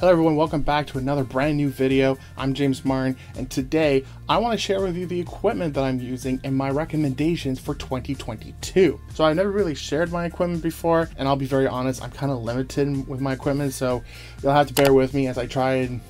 Hello everyone, welcome back to another brand new video. I'm James Martin and today I want to share with you the equipment that I'm using and my recommendations for 2022. So I've never really shared my equipment before and I'll be very honest, I'm kind of limited with my equipment so you'll have to bear with me as I try and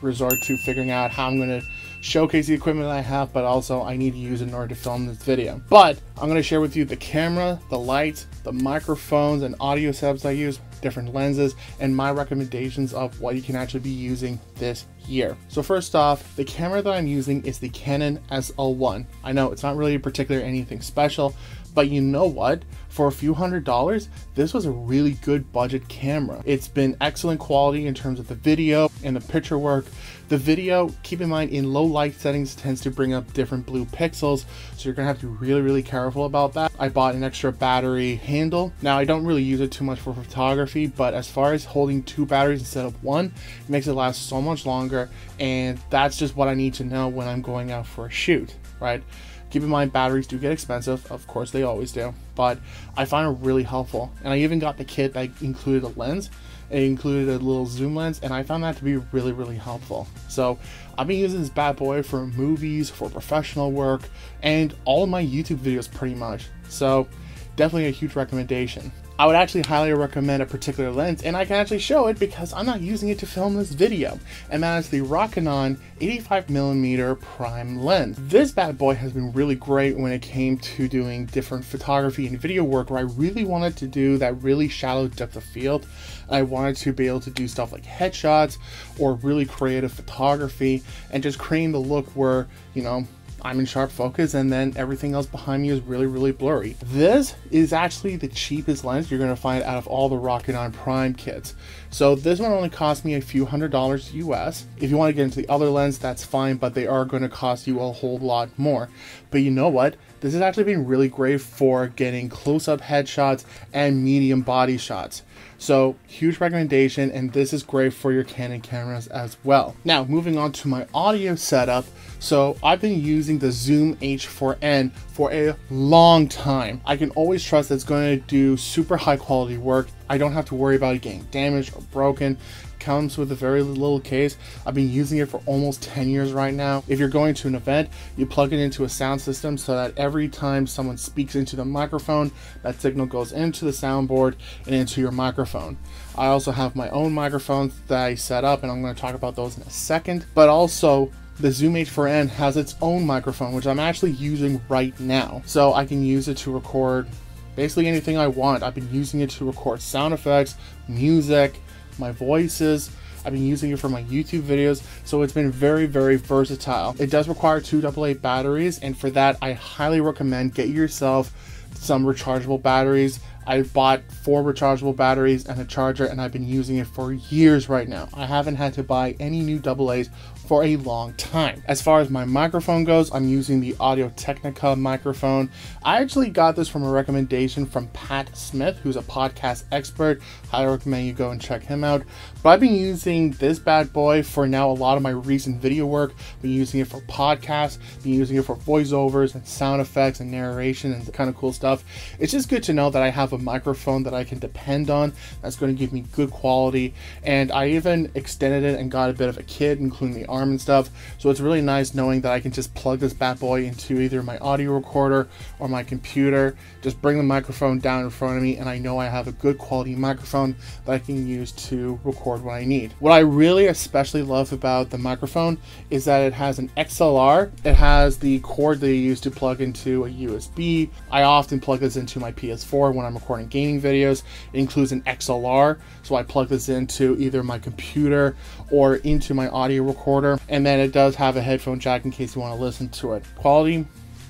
resort to figuring out how I'm going to showcase the equipment I have, but also I need to use in order to film this video. But I'm going to share with you the camera, the lights, the microphones, and audio setups I use, different lenses, and my recommendations of what you can actually be using this year. So first off, the camera that I'm using is the Canon SL1. I know it's not really particular anything special, but you know what? For a few hundred dollars, this was a really good budget camera. It's been excellent quality in terms of the video and the picture work. The video, keep in mind, in low light settings tends to bring up different blue pixels, so you're gonna have to be really, really careful about that. I bought an extra battery handle. Now, I don't really use it too much for photography, but as far as holding two batteries instead of one, it makes it last so much longer, and that's just what I need to know when I'm going out for a shoot, right? Keep in mind, batteries do get expensive. Of course, they always do. But I find it really helpful. And I even got the kit that included a lens. It included a little zoom lens, and I found that to be really, really helpful. So I've been using this bad boy for movies, for professional work, and all my YouTube videos pretty much. So definitely a huge recommendation. I would actually highly recommend a particular lens, and I can actually show it because I'm not using it to film this video, and that is the Rokinon 85mm prime lens. This bad boy has been really great when it came to doing different photography and video work where I really wanted to do that really shallow depth of field. I wanted to be able to do stuff like headshots or really creative photography and just creating the look where, you know, I'm in sharp focus and then everything else behind me is really, really blurry. This is actually the cheapest lens you're gonna find out of all the Rokinon Prime kits. So this one only cost me a few hundred dollars US. If you wanna get into the other lens, that's fine, but they are gonna cost you a whole lot more. But you know what? This has actually been really great for getting close-up headshots and medium body shots. So huge recommendation and this is great for your Canon cameras as well. Now moving on to my audio setup. So I've been using the Zoom H4n for a long time. I can always trust it's going to do super high quality work. I don't have to worry about it getting damaged or broken comes with a very little case. I've been using it for almost 10 years right now. If you're going to an event, you plug it into a sound system so that every time someone speaks into the microphone, that signal goes into the soundboard and into your microphone. I also have my own microphones that I set up and I'm going to talk about those in a second. But also the Zoom H4n has its own microphone, which I'm actually using right now. So I can use it to record basically anything I want. I've been using it to record sound effects, music, my voices. I've been using it for my YouTube videos, so it's been very, very versatile. It does require two AA batteries, and for that, I highly recommend get yourself some rechargeable batteries. I bought four rechargeable batteries and a charger, and I've been using it for years right now. I haven't had to buy any new AA's for a long time. As far as my microphone goes, I'm using the Audio Technica microphone. I actually got this from a recommendation from Pat Smith, who's a podcast expert. I recommend you go and check him out. But I've been using this bad boy for now a lot of my recent video work. Been using it for podcasts, been using it for voiceovers and sound effects and narration and kind of cool stuff. It's just good to know that I have a microphone that I can depend on that's going to give me good quality. And I even extended it and got a bit of a kit, including the arm and stuff. So it's really nice knowing that I can just plug this bad boy into either my audio recorder or my computer, just bring the microphone down in front of me, and I know I have a good quality microphone that I can use to record what I need. What I really especially love about the microphone is that it has an XLR. It has the cord that you use to plug into a USB. I often plug this into my PS4 when I'm recording gaming videos. It includes an XLR, so I plug this into either my computer or into my audio recorder. And then it does have a headphone jack in case you want to listen to it. Quality,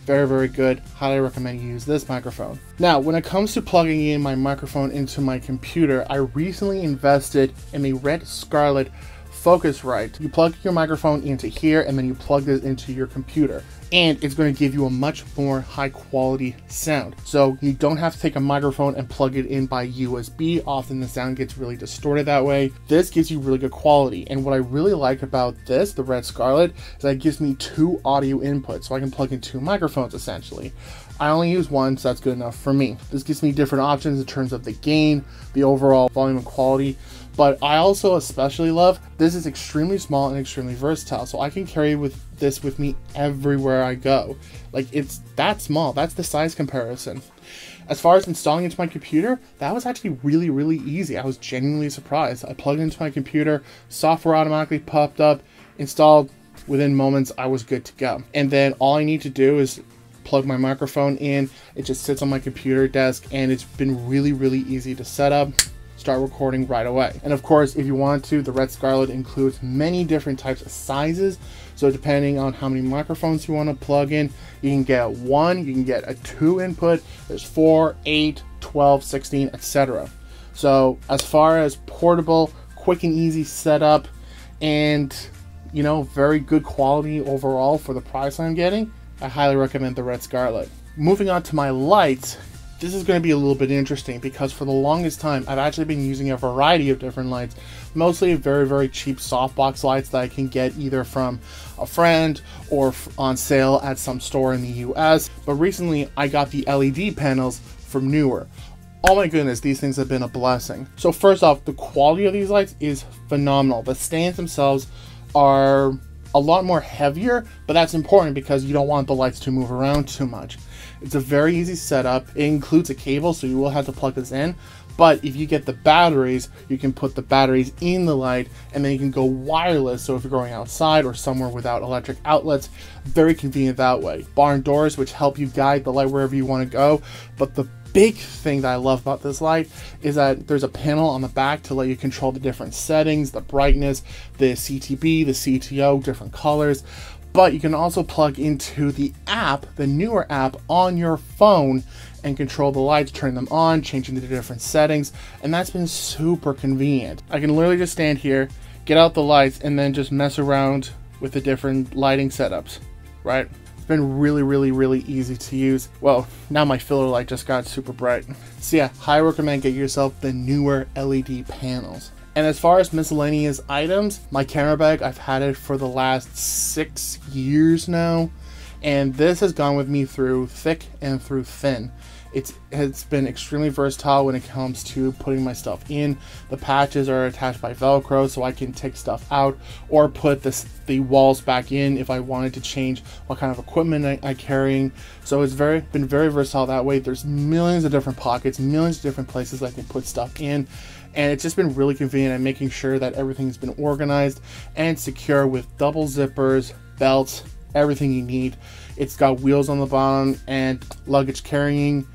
very very good highly recommend you use this microphone now when it comes to plugging in my microphone into my computer i recently invested in a red scarlett Focusrite. You plug your microphone into here and then you plug this into your computer and it's going to give you a much more high quality sound. So you don't have to take a microphone and plug it in by USB. Often the sound gets really distorted that way. This gives you really good quality. And what I really like about this, the Red Scarlett, is that it gives me two audio inputs. So I can plug in two microphones essentially. I only use one, so that's good enough for me. This gives me different options in terms of the gain, the overall volume and quality, But I also especially love this is extremely small and extremely versatile. So I can carry with this with me everywhere I go. Like it's that small. That's the size comparison. As far as installing into my computer, that was actually really, really easy. I was genuinely surprised. I plugged into my computer, software automatically popped up, installed within moments, I was good to go. And then all I need to do is plug my microphone in. It just sits on my computer desk and it's been really, really easy to set up start recording right away. And of course, if you want to, the Red Scarlett includes many different types of sizes. So depending on how many microphones you want to plug in, you can get one, you can get a two input, there's four, eight, 12, 16, etc. So as far as portable, quick and easy setup, and you know, very good quality overall for the price I'm getting, I highly recommend the Red Scarlett. Moving on to my lights, this is going to be a little bit interesting because for the longest time I've actually been using a variety of different lights, mostly very very cheap softbox lights that I can get either from a friend or on sale at some store in the US. But recently I got the LED panels from Neewer. Oh my goodness, these things have been a blessing. So first off, the quality of these lights is phenomenal. The stands themselves are a lot more heavier, but that's important because you don't want the lights to move around too much. It's a very easy setup. It includes a cable, so you will have to plug this in. But if you get the batteries, you can put the batteries in the light and then you can go wireless. So if you're going outside or somewhere without electric outlets, very convenient that way. Barn doors, which help you guide the light wherever you want to go. But the big thing that I love about this light is that there's a panel on the back to let you control the different settings, the brightness, the CTB, the CTO, different colors but you can also plug into the app, the Neewer app on your phone and control the lights, turn them on, changing the different settings, and that's been super convenient. I can literally just stand here, get out the lights, and then just mess around with the different lighting setups, right? It's been really, really, really easy to use. Well, now my filler light just got super bright. So yeah, highly recommend get yourself the Neewer LED panels. And as far as miscellaneous items, my camera bag, I've had it for the last six years now. And this has gone with me through thick and through thin. It's, it's been extremely versatile when it comes to putting my stuff in. The patches are attached by Velcro so I can take stuff out or put this, the walls back in if I wanted to change what kind of equipment I, am carrying. So it's very been very versatile that way. There's millions of different pockets, millions of different places I can put stuff in and it's just been really convenient and making sure that everything's been organized and secure with double zippers, belts, everything you need. It's got wheels on the bottom and luggage carrying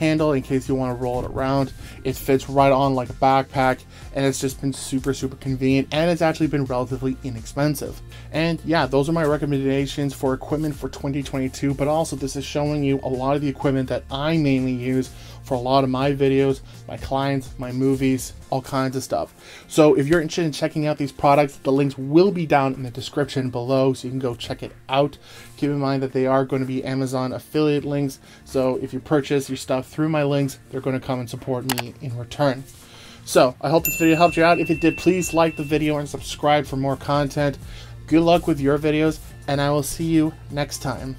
handle in case you want to roll it around. It fits right on like a backpack and it's just been super super convenient and it's actually been relatively inexpensive. And yeah, those are my recommendations for equipment for 2022, but also this is showing you a lot of the equipment that I mainly use for a lot of my videos, my clients, my movies, all kinds of stuff. So if you're interested in checking out these products, the links will be down in the description below so you can go check it out. Keep in mind that they are going to be Amazon affiliate links. So if you purchase your stuff through my links, they're going to come and support me in return. So I hope this video helped you out. If it did, please like the video and subscribe for more content. Good luck with your videos, and I will see you next time.